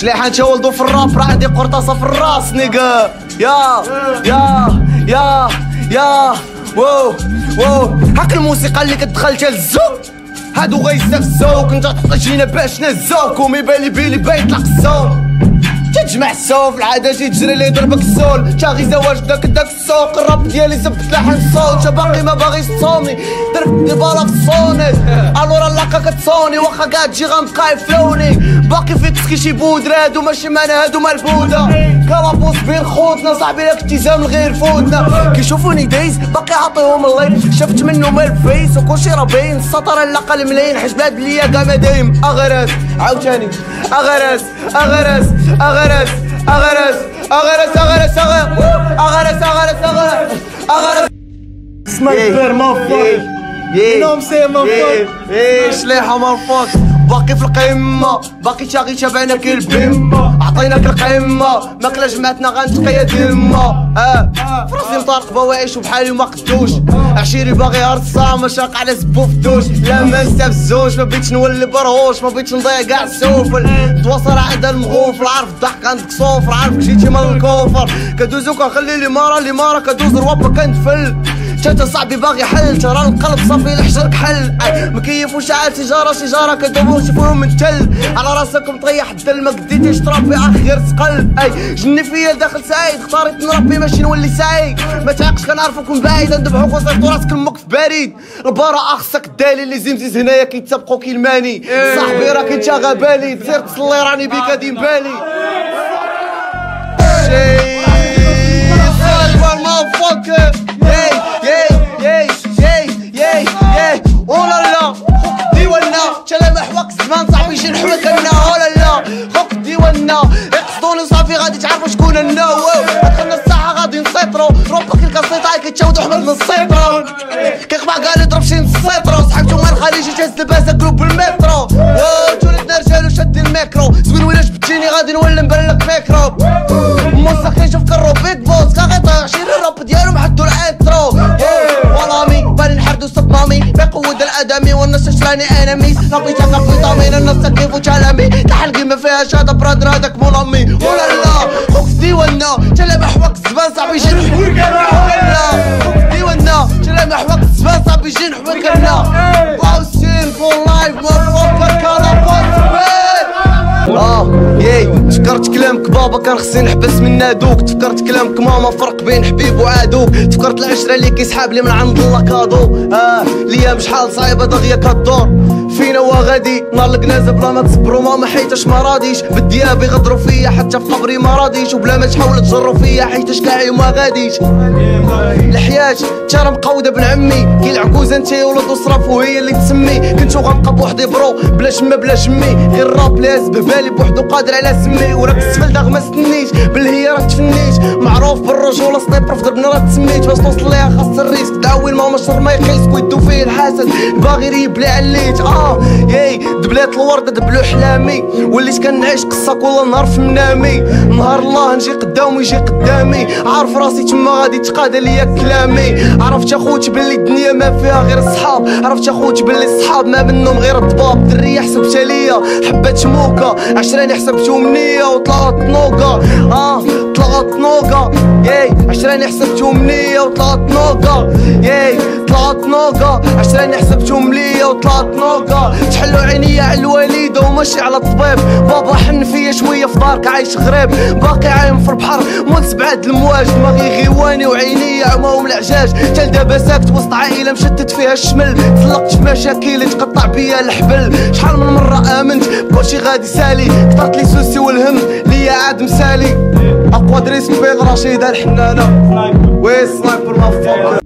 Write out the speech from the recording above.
شليحة انت ولدو في الراب راه عندي قرطاسة في الراس نيجا. يا يا يا يا. واو واو. هاك الموسيقى اللي كتدخل تهزو هادو غيستفزوك انت تحط جينا باش نهزوك ومي بالي بيلي بايطلق الصوت تجمع السوف العادة شي تجري لي يضربك السول. تا غي زواج داك داك السوق. الراب ديالي زبط لحن الصوت تا باقي ما باغي تصوني درت دي بالا في الورا كتصوني واخا كاع تجي غنبقى يفلوني باقي في تسكي شي بودرة هادو ماشي مانا هادو بودا كلابوس بين خوتنا صاحبي لك التزام غير فوتنا كيشوفوني دايز باقي عاطيهم الليل. شفت منهم الفيس وكلشي راه باين. السطر لاقا الملايين حيت بلاد ليا كاع ما دايم. أغرس عاوتاني. أغرس أغرس أغرس أغرس أغرس أغرس أغرس. أغرس أغرس أغرس. Sniper, motherfucker. You know I'm saying, motherfucker? إيه شليحة مرفوض باقي في القمة باقي شاغي شبعنا البمة. عطيناك القمة ماكلة جمعتنا غنتقيا دمة. آه. فراسي مطارق بواعيش وبحالي وما قدوش عشيري باغي هارد صامة شاق على زبو في الدوش لا ما نستفزوش ما بغيتش نولي برهوش ما بغيتش نضيع كاع السوفل تواصل عندها المغوفل عارف الضحك عندك صوفر عارف جيتي من الكوفر. كدوزو كنخلي لي مارا لي مارا كدوز روابا كنتفل. تا صاحبي باغي حل ترى القلب صافي لحجرك حل. مكيف وشعل سيجاره سيجاره كدوبو شوفوهم من تل. على راسك مطيح الدل ما قديتيش تربي اخ غير أي جني فيا داخل سعيد اختاريت نربي ماشي نولي سعيد ما تعيقش كنعرفك من بعيد ندبحوك وصيفطو راسك الموقف بريد. البارا اخصك الدالي اللي زمزيز هنايا كيتسابقو كيلماني. صاحبي راك انت غبالي تسير تصلي راني بيك ديم بالي ماشي نحوي كنا هولا لا. خوك ديوانا يقصدوني صافي غادي تعرفوا شكون أنا. واو. دخلنا الساحه غادي نسيطرو روبك هاي كيتشاو تحمل من السيطرة. كيقبع قال يضرب شي نسيطروا سيطرو مال مع الخليجي تهز الباسة قلوب المترو تولدنا رجال وشادين الميكرو. زوين ولا جبتيني غادي نولي نبان ميكروب الأدمي والناس تشفاني انمي ربي في فيتامين الناس تكيف وشلمي تحل ما فيها شاد براد رادك ملمي ولا لا. خوف دي ونا. تلمح وقت زبان صعب يجي نحوك لا خوف دي ونا. تلمح وقت زبان صعب يجي نحوك لا واو سين فور لايف مور فور كالا فور آه ياي بابا كان خصني نحبس من نادوك تفكرت كلامك ماما فرق بين حبيب وعادوك تفكرت العشرة اللي كيسحاب لي من عند الله كادو. آه ليام شحال صعيبه دغيا كدور. فينا وغادي. نهار الكنازه بلا ما تصبروا ماما حيتاش ما راضيش. بالدياب يغدروا فيا حتى في قبري ما راضيش. وبلا ما تحاول تجروا فيا حيتاش كاعي وما غاديش. الحياة ترى مقودة بن عمي. كي العكوزة انت يا ولد وصرف وهي اللي تسمي. كنتو غنبقى بوحدي برو بلا شما بلا شمي. غير الراب لاز ببالي بوحدو قادر على سمي. وراك السفل داغ ما ستنيش. بالهي راه تفنيش. معروف بالرجولة سنيبر في دربنا راه تسميت. باش توصل ليها خاص الريسك. دعوي الماما شر ما يقيس ويدو فيه. الحسد باغي يريب لي عليت. آه ياي دبلات الوردة دبلو حلامي. وليت كنعيش قصة كل نهار في منامي. نهار الله نجي قدام يجي قدامي. عارف راسي تما غادي تقاد ليا كلامي. عرفت اخوتي باللي الدنيا ما فيها غير الصحاب عرفت اخوتي باللي الصحاب ما منهم غير الضباب درية حسبتها ليا حبات شموكة. عشراني حسبتهم نية وطلعت نوكا آه طلعت نوكا ياي عشراني حسبتهم نية وطلعت نوكا ياي طلعت نوكا عشراني حسبتهم ليا وطلعت نوكا تحلو عينيا على الوالدة وماشي على الطبيب. بابا حن فيا شوية في دارك عايش غريب. باقي عايم في البحر مول سبعات المواج. دماغي غيواني وعينيا عماهم العجاج تال دابا ساكت وسط عائلة مشتت فيها الشمل. تطلقت في مشاكل تقطع بيا الحبل. شحال من مرة آمنت بكلشي غادي سالي. كثرت لي سوسي والهم ليا عاد مسالي. أقوى دريس بيض رشيد الحنانة. وي سنايبر مافوكر